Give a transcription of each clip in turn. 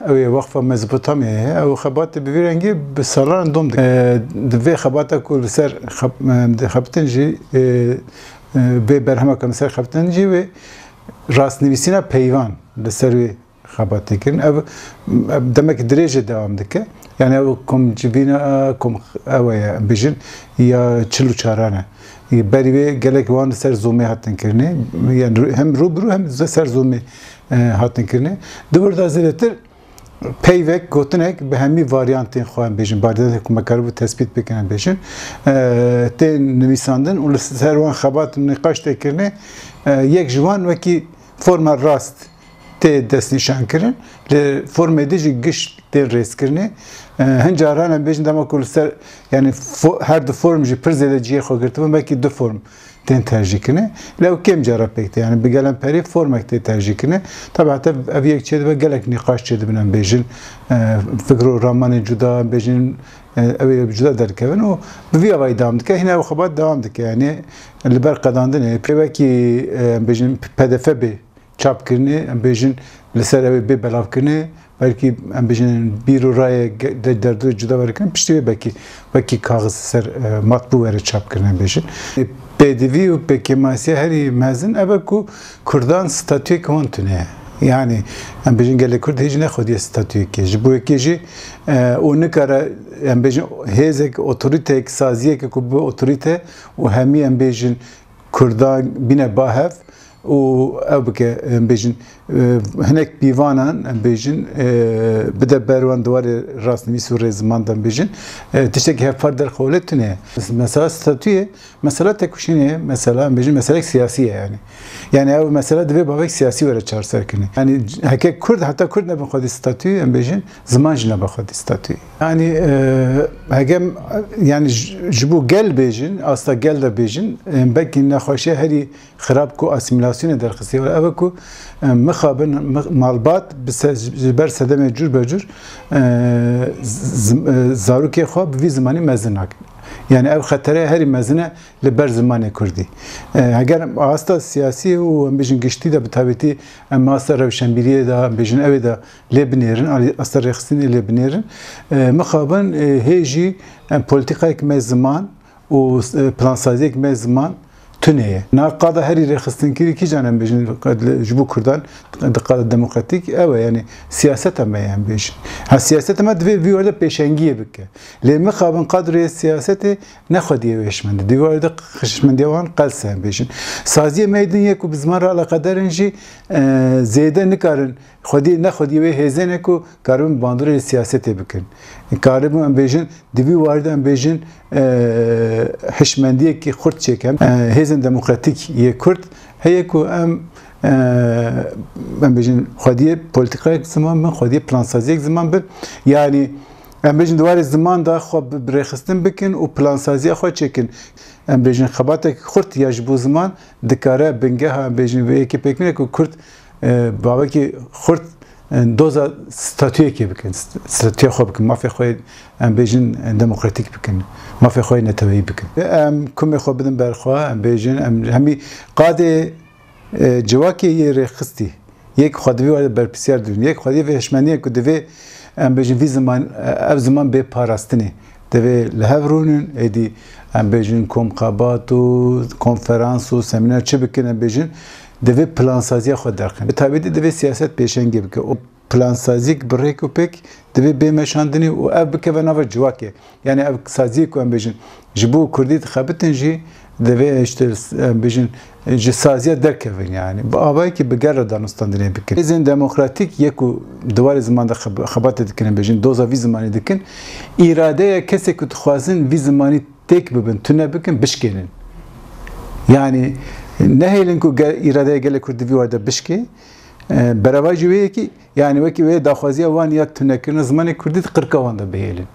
اوی وقف مزبوطامی او خبات ببیرنگی به سالان دوم دک دوی خباتا کل سر خب خبتن جی به برهمه کم سر خبتن جی و راست نویسینا پیوان لسر وی خباتی کرن او دمک دریجه دوام دکه یعنی او کم جبینا کم اوی بجن یا چلو چارانه بری وی گلک وان سر زومی هاتن کرنه یعنی هم روبرو هم سر زومی هاتن کرنه دوباره زیرتر پیوک گوتنک به همی واریانتین خواهن بیشن باریدت حکومکاری بو تثبیت بکنن بیشن تی نویساندن اون سروان خبات نقاش تکرنه یک جوان وکی فرم راست ته دستیشان کرن ل فرم دیجی گشت تیر ریس کرنه هنجاران هم بیشن دما کل سر یعنی هر دو فرم جی پر زیده جیه خو گرتم بلکه دو فرم تین ترجیح کنه لو کم جرا پکته یعنی بگلم پری فرمک تی ترجیح کنه طبعا اف یک چه دبه گلک نقاش چه دبن هم بیشن فکر و رامان جدا بیشن اوی جدا درکون و بوی اوی دام دکه هنه او خبات دام دکه یعنی لبر قداندنه پیوکی بیشن پدفه بی چاپ کردنی ام بیژن لسر اوی بی بلاف کردنی بلکی ام بیژن بیر و رای در دو جدا ورکن پشتی بکی بکی کاغذ سر مطبوع وره چاپ کردن ام بیژن پدیوی و پکیماسی هری مزن اوه کو کردان ستاتوی کمان تونه yani embejin gele kurd hiç ne xodiye statüyü ki bu ki o ne kara embejin hezek otorite saziye ki bu otorite o hemi embejin kurda bine bahev û ew bike bêjin hinek pîvanan em bêjin bide ber wan diwarê rastnivîs û rêzimandan bêjin tiştekî hevpar derxole tune mesela statûyê mesela tekuşînê mesela em bêjin meselek siyasî ye yani yani ew mesela divê bavek siyasî were çarser kinê yani heke Kurd heta Kurd nebe xwedî statû em bêjin ziman jî nebe xwedî statû yani hegem yani ji bo gel bêjin asta gel de bêjin em bekî nexweşiya herî xirab ku asîmilasyon operasyonê derxistiye ev e ku mixabin malbat bir ber sedemê cur becur e, e, zarokê xwe bi vî zimanî Yani ev xetere herî mezine li ber zimanê Kurdî. E, eger asta siyasî û em bêjin giştî de bi tabîtî em asta rewşenbîriyê de em bêjin evê de lê binêrin, asta rêxistinê lê binêrin. Mixabin hê jî em politikayek me ziman تنه نه قاعده هری رخصتن کری کی جانم بجن جبو کردن قاعده دموکراتیک اوه یعنی سیاست هم یعنی بجن ها سیاست ما دوی ویورده پیشنگیه بکه لیمه خوابن قدر سیاست نخودیه ویشمنده دوی ویورده خشمنده وان قلس هم بجن سازی میدن یکو بزمان را لقدر انجی زیده نکارن خودی نخودیه وی هزینه کو کارون باندور سیاست بکن کارم هم بجن دوی وارده هم بجن حشمندیه که خورد چکم هزن حکومتên demokratîk yê Kurd heye ku em e, em bêjin xwediyê politiqayek ziman bin xwediyê plansaziyek ziman bin yanî em bêjin diwarê ziman da xwe bi rêxistin bikin û plansaziya xwe çekin em bêjin xebatek xurt ya ji bo ziman dikare bingeha em bêjin vê yekê pêkmirek û Kurd e, bavekî xurt دوزا ستاتوی کې بکن ستاتوی خو بکن مافی خو ام بیژن دموکراتیک بکن مافی خو نتوی بکن ام کوم خو بدن بر خو ام بیژن ام همي قاد جواکی یې رخصتي یک خدوی ور بر پسیار دون یک خدوی وشمنی کو دوی ام بیژن وی زمان اف زمان به پاراستنی دوی له هرونن ادي ام بیژن کوم قبات او کنفرانس او سمینار چې بکنه بیژن دوی پلانسازی خود درکن به تابیدی دوی سیاست پیشنگی بکه و پلانسازیک بریک و پک دوی بیمشاندنی و اب بکه و نوار جواکه یعنی اب سازی که ام بیجن جبو کردی تخبتن جی دوی اشت ام بیجن جی سازی درکه ون یعنی با آبایی که بگر دانستان دنیا بکن ازین دموکراتیک یکو دوار زمان خبات دکن بیجن دوزا وی زمانی دکن ایراده کسی که تخوازن وی زمانی تک ببن تونه بکن بشکنن yani نهیلن کو اراده گله کردی ورده بشکی برای جویی کی یعنی وکی وی داخوازی وان یا تنکرن زمان کردی قرکا وان ده بهیلن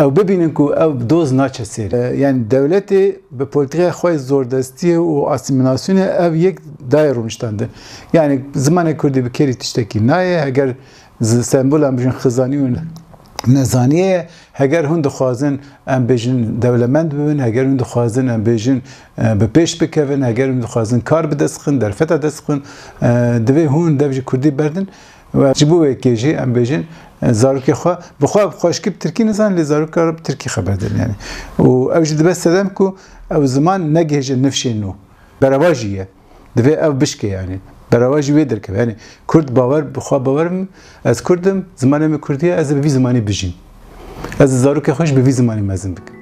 او ببینن کو او دوز ناچه سیر یعنی دولت به پولیتیک خواه زوردستی و اسیمیلاسیون او یک دای رونشتنده یعنی زمان کردی بکری تشتکی نایه اگر سمبول هم بجن خزانی و نزانیه هەگەر هون دخوازن ئەم بێژن دەولەمەند ببن هەگەر هون دخوازن ئەم بێژن بە پێش بکەون هەگەر هون دخوازن کار بدەستخن دەرفەتە دەستخن دەبێ هون دەبژی کوردی بردن ji bo wekêjî em bêjin zarokê xwe bixwa xweşkî Tirkî nizan lê zarokar bi Tirkî xeberdin yani û ew ji dibe sedem ku ew ziman negêje nifşên nû bereva jî ye divê ew bişke yani برای جوی درکه یعنی کرد باور بخوا باورم از کردم زمانم کردیه از به وی زمانی بجین از زارو که خوش به وی زمانی مزن بکن